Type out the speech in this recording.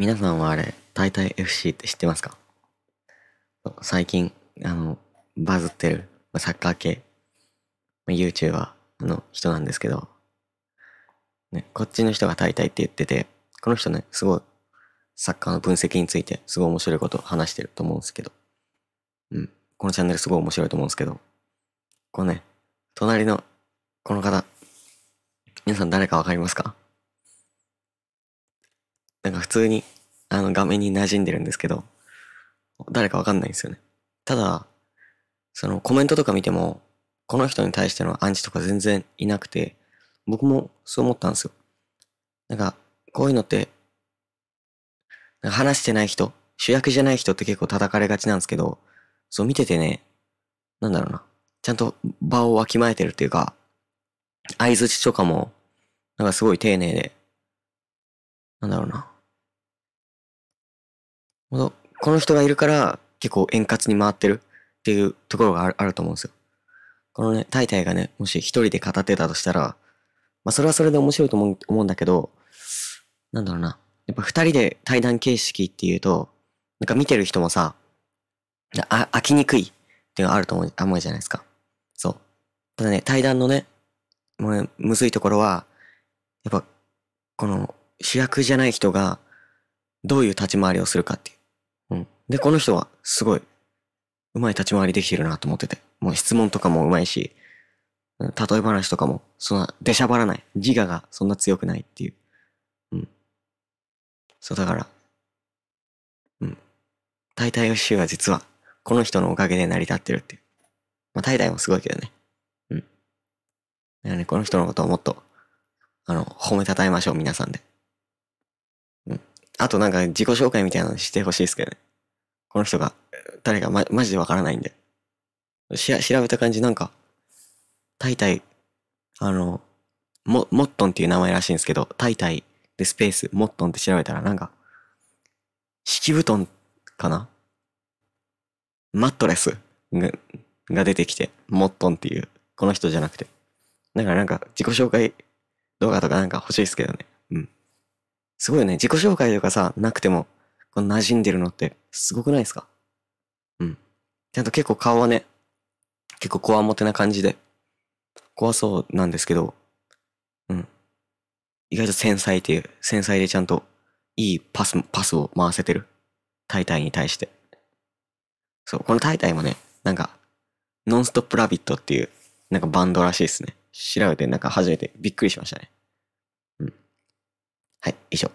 皆さんはあれ、大体 FC って知ってますか？最近、あの、バズってる、サッカー系、YouTuber の人なんですけど、ね、こっちの人が大体って言ってて、この人ね、すごい、サッカーの分析について、すごい面白いことを話してると思うんですけど、うん、このチャンネルすごい面白いと思うんですけど、このね、隣の、この方、皆さん誰かわかりますか？なんか普通に、あの画面に馴染んでるんですけど、誰かわかんないんですよね。ただ、そのコメントとか見ても、この人に対してのアンチとか全然いなくて、僕もそう思ったんですよ。なんか、こういうのって、話してない人、主役じゃない人って結構叩かれがちなんですけど、そう見ててね、なんだろうな、ちゃんと場をわきまえてるっていうか、相づちとかも、なんかすごい丁寧で、なんだろうな。この人がいるから結構円滑に回ってるっていうところがあるあると思うんですよ。このね、タイタイがね、もし一人で語ってたとしたら、まあそれはそれで面白いと思う思うんだけど、なんだろうな。やっぱ二人で対談形式っていうと、なんか見てる人もさ、あ飽きにくいっていうのがあると思う、思うじゃないですか。そう。ただね、対談のね、もうね、むずいところは、やっぱ、この主役じゃない人がどういう立ち回りをするかっていう。で、この人はすごい、うまい立ち回りできてるなと思ってて。もう質問とかもうまいし、例え話とかも、そんな、出しゃばらない。自我がそんな強くないっていう。うん。そう、だから、うん。大体 FC は実は、この人のおかげで成り立ってるっていう。まあ、大体もすごいけどね。うん。だからね、この人のことをもっと、あの、褒めたたえましょう、皆さんで。うん。あとなんか自己紹介みたいなのしてほしいですけどね。この人が、誰かま、マジでわからないんで。しら調べた感じなんか、タイタイ、あの、モ、モットンっていう名前らしいんですけど、タイタイでスペース、モットンって調べたらなんか、敷布団かな？マットレスがが出てきて、モットンっていう、この人じゃなくて。だからなんか自己紹介動画とかなんか欲しいですけどね。うん。すごいね。自己紹介とかさ、なくても、馴染んでるのってすごくないですか？うん。ちゃんと結構顔はね、結構こわもてな感じで、怖そうなんですけど、うん。意外と繊細っていう、繊細でちゃんといいパス、パスを回せてる。タイタイに対して。そう、このタイタイもね、なんか、ノンストップラビットっていう、なんかバンドらしいですね。調べてなんか初めてびっくりしましたね。うん。はい、以上。